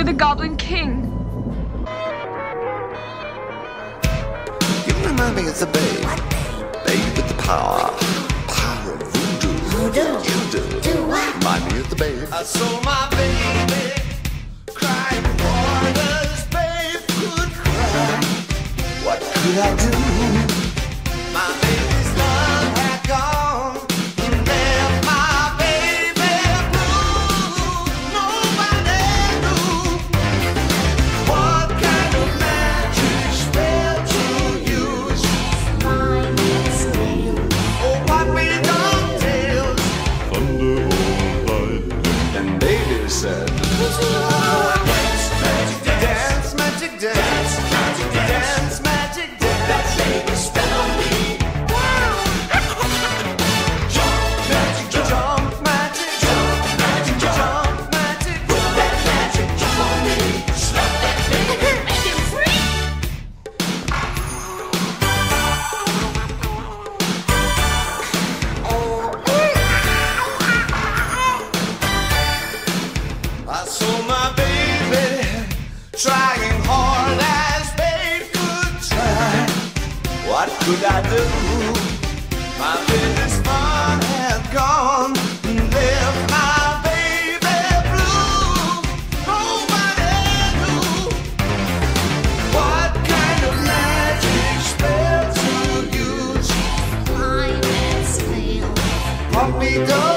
You're the Goblin King. You remind me of the babe. Babe with the power. Power of voodoo. Voodoo. You do. Do what? Remind me of the babe. I saw my baby crying for this babe could cry. What could I do? My baby trying hard as babe could try. What could I do? My baby's fun had gone and left my baby blue. Nobody knew what kind of magic spell to use. Mine is new. Puppy dogs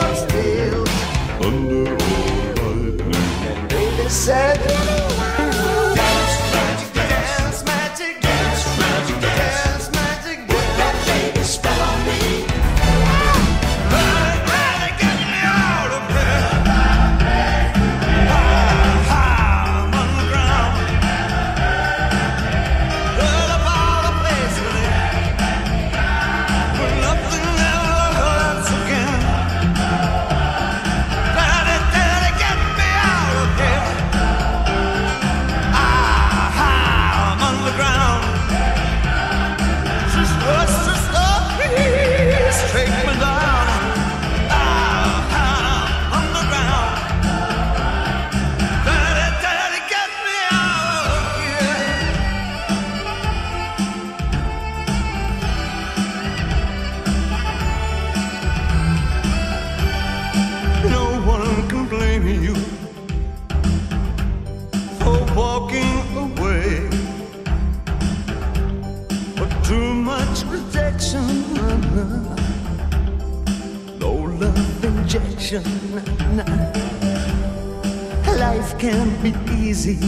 Life can be easy.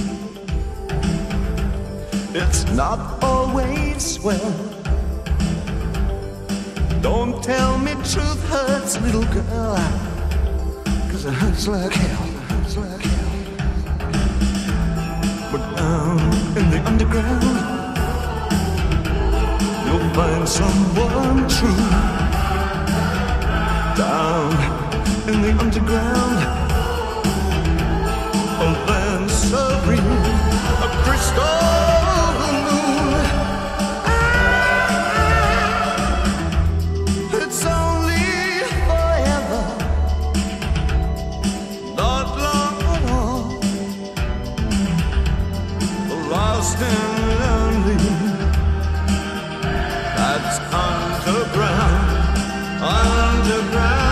It's not always well. Don't tell me truth hurts, little girl. Cause it hurts like hell, hurts like hell. But down in the underground, you'll find someone true. Down in the underground, a land serene, a crystal moon. Ah, it's only forever not long at all. Lost and lonely. That's underground, underground.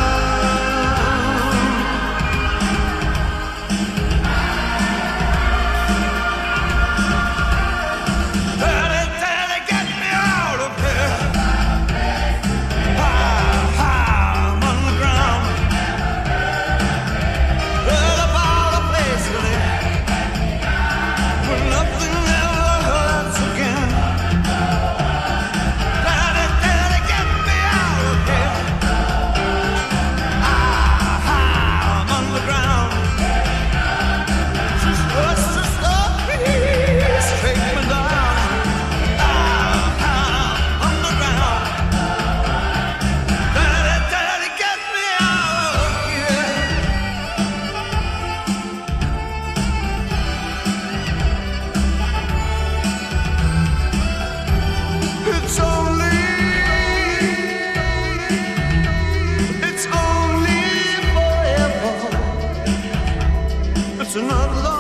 sınarlar